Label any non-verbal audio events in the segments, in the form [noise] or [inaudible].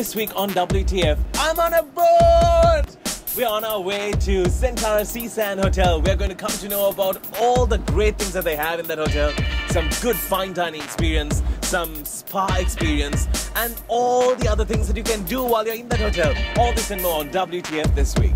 This week on WTF, I'm on a boat! We're on our way to Centara Ceysand Hotel. We're going to come to know about all the great things that they have in that hotel, some good fine dining experience, some spa experience, and all the other things that you can do while you're in that hotel. All this and more on WTF this week.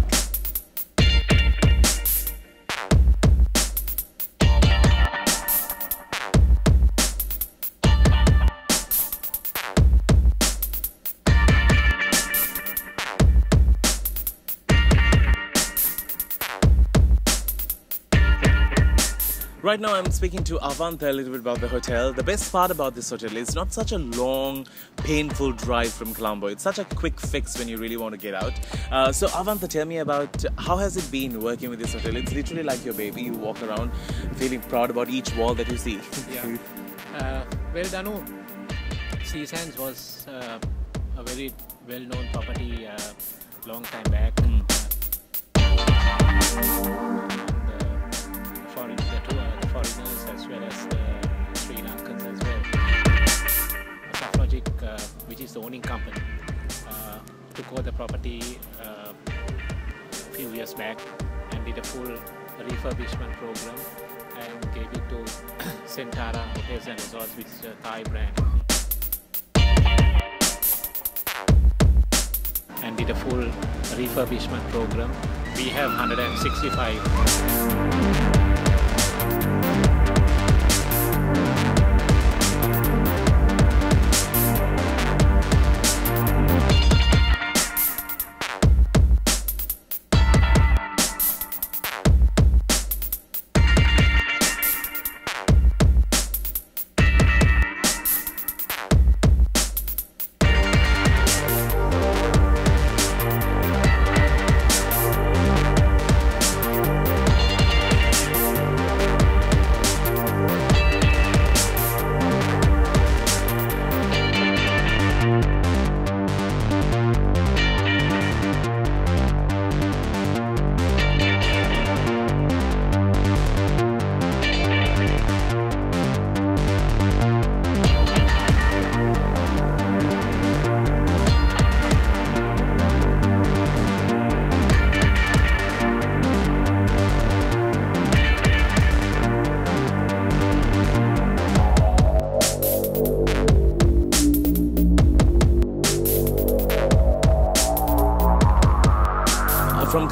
Right now, I'm speaking to Avantha a little bit about the hotel. The best part about this hotel is not such a long, painful drive from Colombo. It's such a quick fix when you really want to get out. Uh, so, Avantha, tell me about how has it been working with this hotel? It's literally like your baby. You walk around feeling proud about each wall that you see. Yeah. Uh, well, Danu, Ceysands was uh, a very well-known property uh, long time back. Mm. Foreigners as well as the Sri Lankans as well. Saflogic, uh, which is the owning company, uh, took over the property uh, a few years back and did a full refurbishment program and gave it to [coughs] Centara Hotels and Resorts, which is a Thai brand. And did a full refurbishment program. We have 165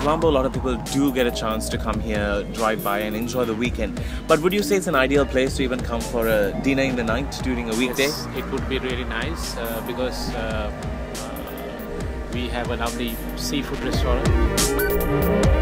Colombo, a lot of people do get a chance to come here, drive by, and enjoy the weekend. But would you say it's an ideal place to even come for a dinner in the night during a weekday? Yes, it would be really nice uh, because uh, uh, we have a lovely seafood restaurant.